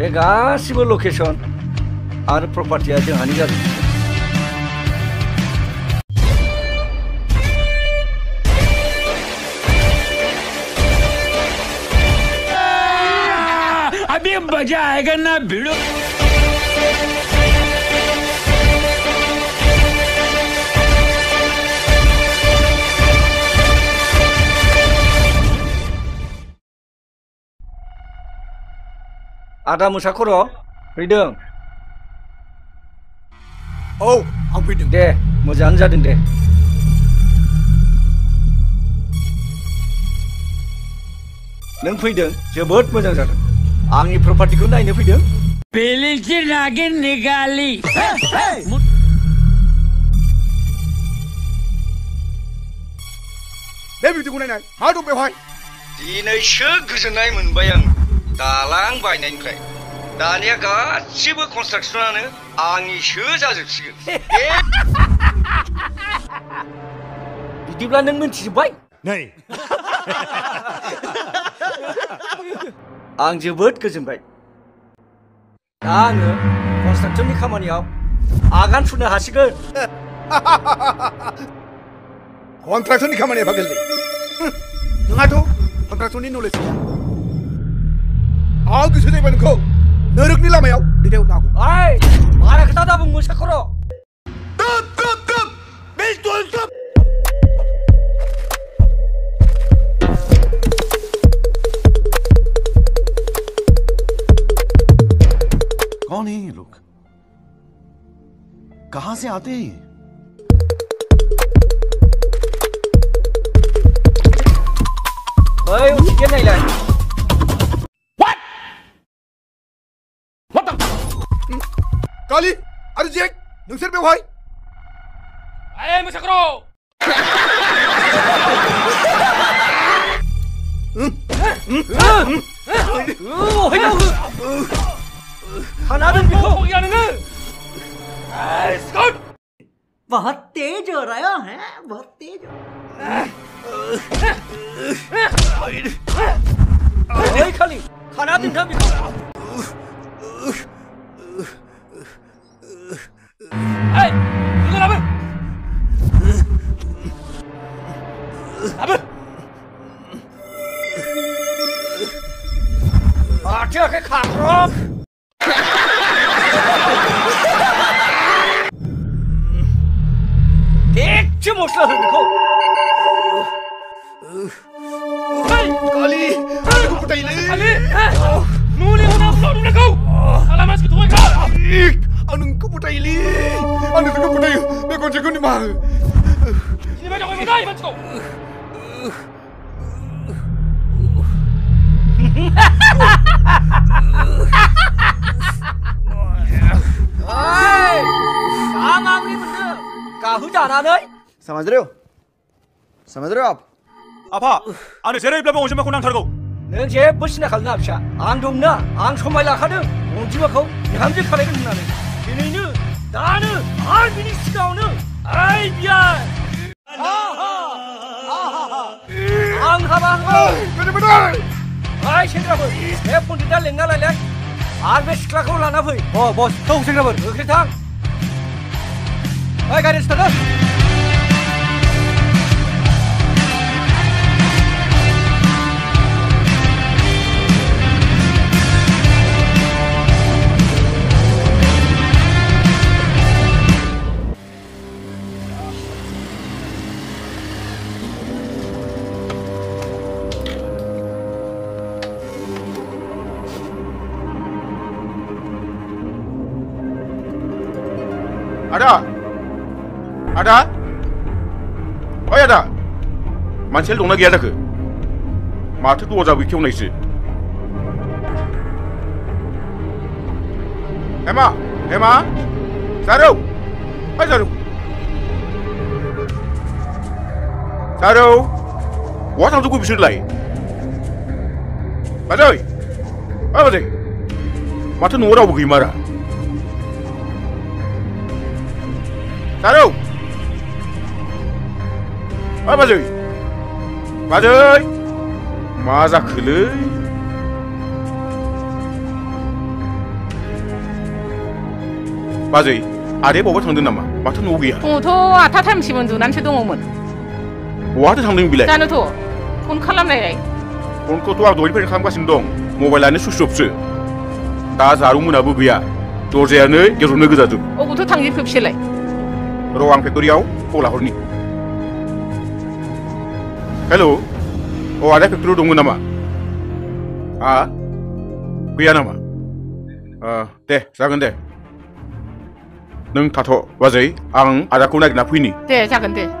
बे गासिबो लकेसन आरो प्रपार्टिया जोंहानि जादों अभी मजा आएगा ना भिड़ो आदा मोसाखर' फैदों औ आं फैदों दे मोजाङानो जादों दे नों फैदों जोबोद मोजां जादों आंनि प्रपार्टिखौ नायनो फैदों पहले से नागिन निकाली बे बिदिखौ नायनाय मा दं बेवहाय दिनैसो गोजोननाय मोनबाय आं दालां बायनायनिफ्राय। दानिया गासिबो कनस्ट्राक्सनानो आंनिसो जाजोबसिगोन। बिदिब्ला नों मिन्थिजोब्बाय? नै। आं जोबोद गोजोनबाय। दा आङो कनस्ट्राक्सननि खामानियाव आगान सुरनो हासिगोन। कन्ट्राक्टरनि खामानिया एफा गोरलै नोंहाथ' कन्ट्राक्टरनि नलेज गैया। आं गोसो जायोबा नोंखौ नोरोगनि लामायाव दैथायहरनो हागौ ओइ बारा खोथा दा बुं मोसाखर' Stop, stop, stop! Pistol, stop! कौन है ये लोग कहाँ से आते हैं ये ओइ उथिके नायलाय काली जेक नोंसोर अरे मुझे खाना दोन बेखौ बहुत तेज हो रहा है बहुत तेज खालि खाना এই দুজন আবে? আবে? আটে আটে খারাপ দেখছি মশলা ধরে দেখো কালি কালি মুনি হনা ফ্লম না কো আলামাস কি তোমার Anong kubutai li? Anong kubutai? May kong jago ni Mal. Hindi ba niya ko ibigay? Let's go! Ay! Tama mo ni Bunda! Kahu jana nai? Samaj rahe ho? Samaj rahe ho aap? 아파! 아니 제레 입라면 오줌마 고난 타르고! 넌 제부 신나 갈나 앞샤 안 돕나 안 소말 나가든 오지마 거 양질 카레를 누나네 रहे हो आप आफा आंनो जेरैब्लाबो अनजिमाखौ नांथारगौ नों जेबो सिन्था खालामना फिसा आं दंना आं समाय लाखादों अनजिमाखौ बिहामजो खालायगोन होननानै दिनैनो दानो आरो बिनि सिगाङावनो ओइ बियार आं हाबा होबाय बेनि मोदाय ओइ सेंग्राफोर बे पन्डिता लेंना लायलाय आरो बे सिख्लाखौ लाना फै अ बस थौ सेंग्राफोर गोख्रै थां ओइ गारि start Ada? Ada? Oi ada? मानसिया दंना गैया जाखो माथो दरजाबो खेवनायसो हेमा हेमा जारौ ओइ जारौ जारौ बहा थांजोबखो बिसोरलाय बाजै ओइ बाजै माथो न'आव रावबो गैमारा 따로 아 맞아요. 맞아요. 맞아 그래. 맞아요. 아래 보고 당든나마 막턴 오기야. 어더아 타탐시면 누난테 동오면. 와도 당든 빌래. 나는 더돈 칼람나이 돈코 또아 돌이페 칼람가신 동. 모바일 안에 수수 없어. 다 자루문 아부비야. 도저야는 계속 너그자두 어부터 당기 급실래 ruang pekuriau pula hari ni. Hello, oh ada kekru dongun nama? Ha? Kuya nama? Ah, uh, teh, sahkan teh. Neng tato, wajai, ang ada kuna kena puni. Teh, sahkan teh.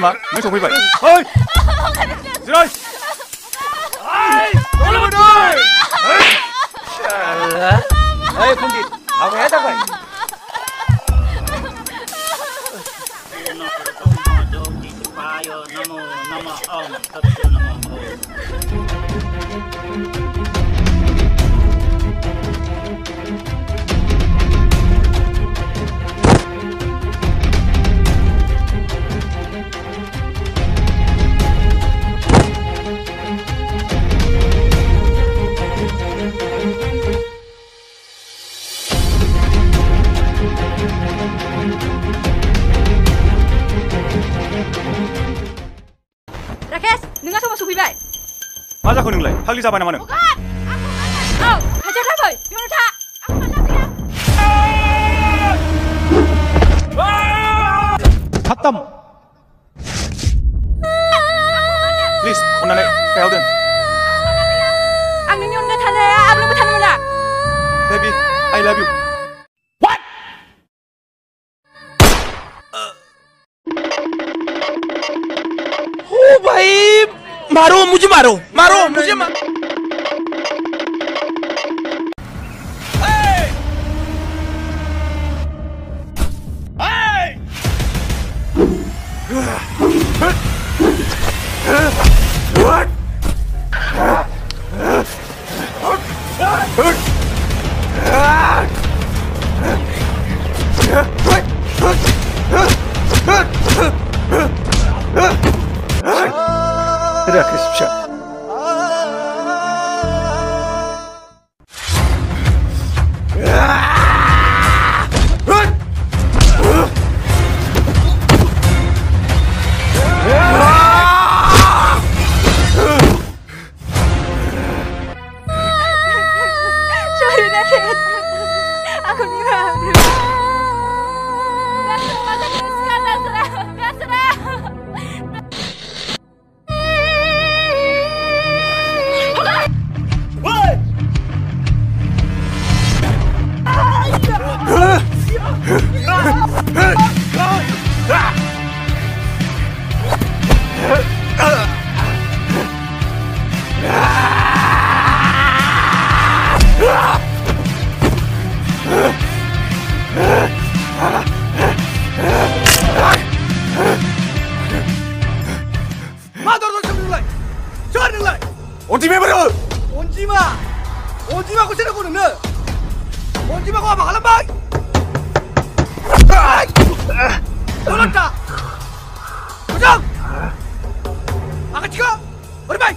thôi mà Mấy thằng phi vậy. Ôi Dưới đây Ôi lên đây Ê! Không kịp. Học hết ra vậy? Namo Namo Om Namo Om 빨리 잡아내마는 오건! 아, 어, 가져가 봐! 이걸 다! 아! 아! 갔담 Please, 오늘의 배우든 악명이 온다 타네, 악명이 타는구나 Baby, I love you. मारो मुझे मारो मारो मुझे मारो 해버려! 온지마! 온지마 고치라고 는 온지마 고마 하란방! 놀랐다! 고정! 아가씨가! 어리바이!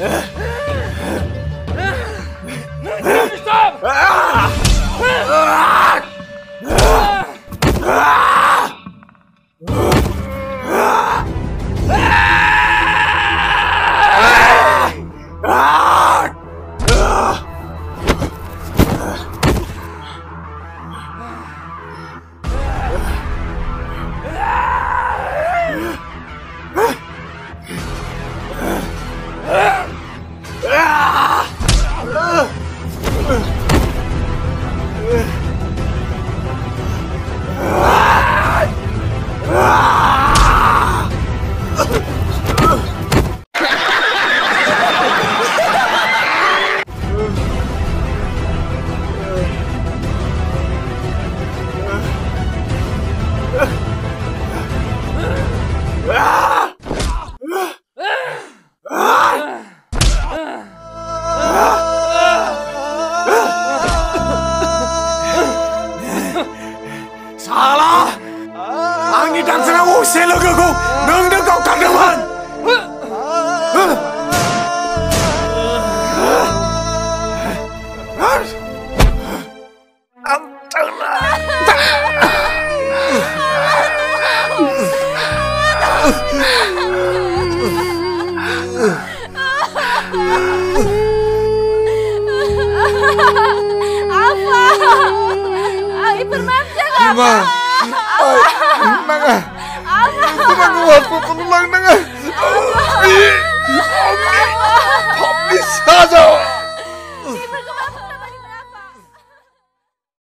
えっ? mang ay nanga nanga buat pulang nanga Poppy Poppy saja